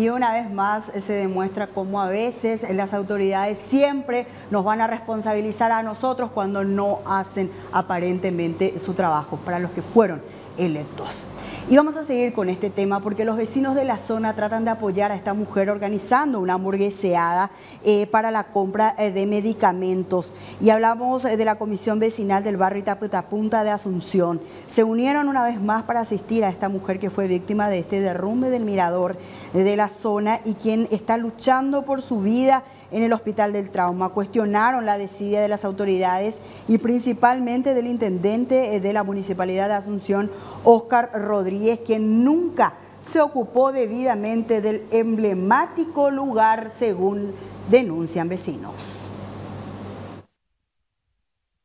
Y una vez más se demuestra cómo a veces las autoridades siempre nos van a responsabilizar a nosotros cuando no hacen aparentemente su trabajo, para los que fueron electos. Y vamos a seguir con este tema porque los vecinos de la zona tratan de apoyar a esta mujer organizando una hamburgueseada eh, para la compra eh, de medicamentos. Y hablamos eh, de la Comisión Vecinal del barrio Itaputapunta de Asunción. Se unieron una vez más para asistir a esta mujer que fue víctima de este derrumbe del mirador de la zona y quien está luchando por su vida en el Hospital del Trauma. Cuestionaron la desidia de las autoridades y principalmente del intendente de la Municipalidad de Asunción, Óscar Rodríguez, quien nunca se ocupó debidamente del emblemático lugar según denuncian vecinos.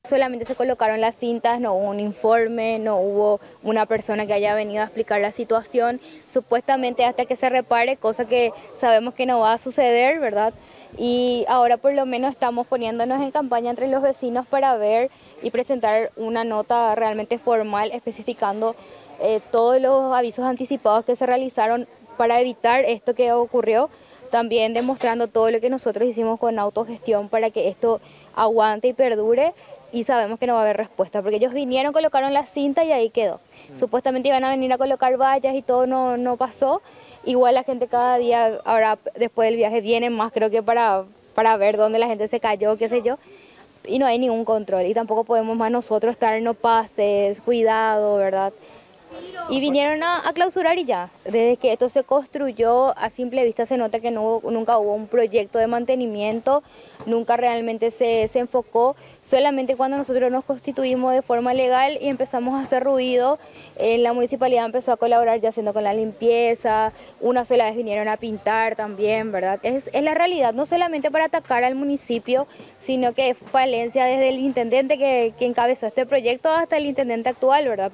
Solamente se colocaron las cintas, no hubo un informe, no hubo una persona que haya venido a explicar la situación, supuestamente hasta que se repare, cosa que sabemos que no va a suceder, ¿verdad? Y ahora por lo menos estamos poniéndonos en campaña entre los vecinos para ver y presentar una nota realmente formal especificando eh, todos los avisos anticipados que se realizaron para evitar esto que ocurrió, también demostrando todo lo que nosotros hicimos con autogestión para que esto aguante y perdure y sabemos que no va a haber respuesta, porque ellos vinieron, colocaron la cinta y ahí quedó. Mm. Supuestamente iban a venir a colocar vallas y todo no, no pasó. Igual la gente cada día, ahora después del viaje, viene más creo que para, para ver dónde la gente se cayó, qué sé yo. Y no hay ningún control y tampoco podemos más nosotros estar no pases, cuidado, ¿verdad? Y vinieron a, clausurar y ya. Desde que esto se construyó, a simple vista se nota que no, nunca hubo un proyecto de mantenimiento, nunca realmente se, se, enfocó. Solamente cuando nosotros nos constituimos de forma legal y empezamos a hacer ruido, en la municipalidad empezó a colaborar ya haciendo con la limpieza, una sola vez vinieron a pintar también, ¿verdad? Es, la realidad, no solamente para atacar al municipio, sino que es falencia desde el intendente que encabezó este proyecto hasta el intendente actual, ¿verdad?